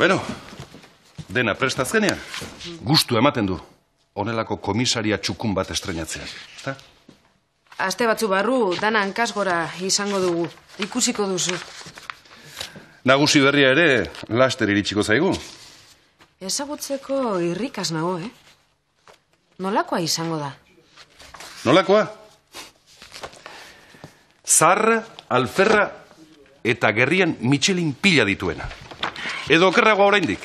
Bueno, dena prestazkenean, gustu ematen du. Honelako komisaria txukun bat estrenatzea. Ezta? Aste batzu barru, dana hankasgora izango dugu. Ikusiko duzu. Nagusi berria ere, laster iritsiko zaigu. Ezagutzeko irrikaz nago, eh? Nolakoa izango da? Nolakoa? Zarra, alferra eta gerrian Michelin pila dituena. Edo okerragoa oraindik.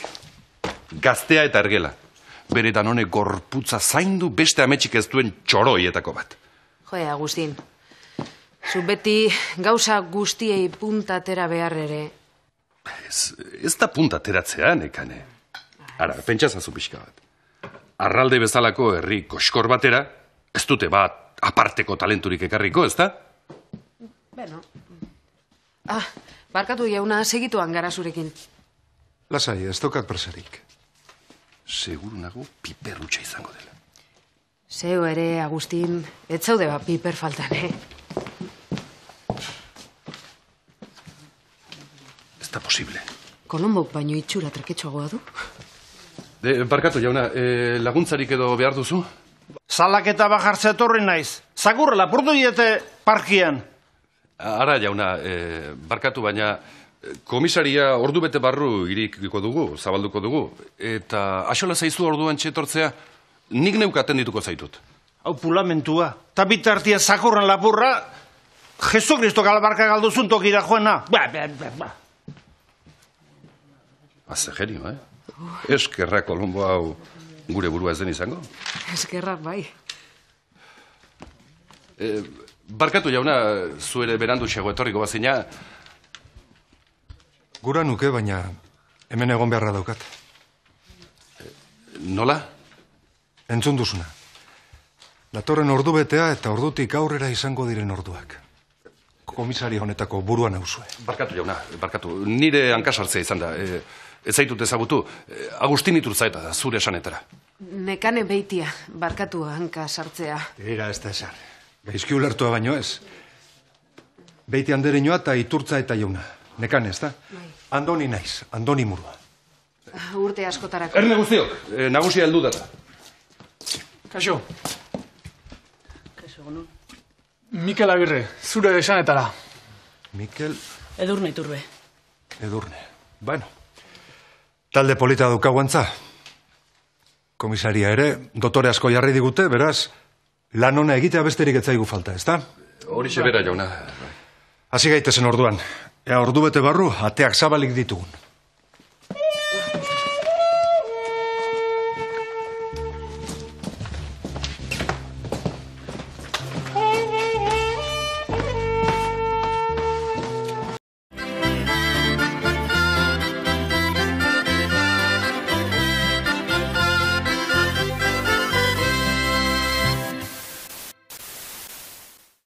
Gaztea eta ergela. Beretan honek gorputza zaindu beste ametsik ez duen txoroietako bat. Joe, Agustin. Zu beti gauza guztiei puntatera behar ere. Ez, ez da punta teratzea, nekane. Ara, pentsazazu pixka bat. Arralde bezalako herri koskor batera, ez dute bat aparteko talenturik ekarriko, ez da? Beno. Ah, barkatu jauna segituan gara zurekin. Lasai, ez dokat presarik. Seguru nago piperrutxa izango dela. Zeu ere, Agustin, ez zaude bat piper faltan, eh? Ez da posible. Kolombok baino itxura treketxoagoa du. De, barkatu jauna, e, laguntzarik edo behar duzu? Salaketa bajartzea etorri naiz. Zakurra lapurtu diete parkian. Ara jauna, e, barkatu baina komisaria ordu bete barru irikiko dugu, zabalduko dugu. Eta axola zaizu orduan txetortzea, nik neukaten dituko zaitut. Hau pulamentua. Ta bitartien zakurran lapurra, Jesu Kristo galbarka galduzun tokira joana. Ba, ba, ba, ba. Aze genio, eh? Eskerra Kolombo hau gure burua ez den izango. Eskerrak bai. E, barkatu jauna, zu ere berandu xego etorriko bazina, Gura nuke, baina hemen egon beharra daukat. nola? Entzun duzuna. Datorren ordu betea eta ordutik aurrera izango diren orduak. Komisari honetako buruan nauzue. Barkatu jauna, barkatu. Nire hankasartzea izan da. E, ez zaitut ezagutu. E, Agustin iturtza eta zure esanetara. Nekane beitia, barkatu hanka sartzea. Era ez da esan. Gaizki ulertua baino ez. Beiti andereñoa eta iturtza eta jauna. Nekan ez da? Andoni naiz, andoni murua. Urte askotarako. Erne guztiok, e, nagusia heldu data. Kaixo. Mikel Agirre, zure esanetara. Mikel Edurne iturbe. Edurne. Bueno, talde polita daukaguantza. Komisaria ere, dotore asko jarri digute, beraz, lan ona egitea besterik etzaigu falta, ezta? Horixe bera jauna. Hasi gaitezen orduan. Ea ordu bete barru, ateak zabalik ditugun.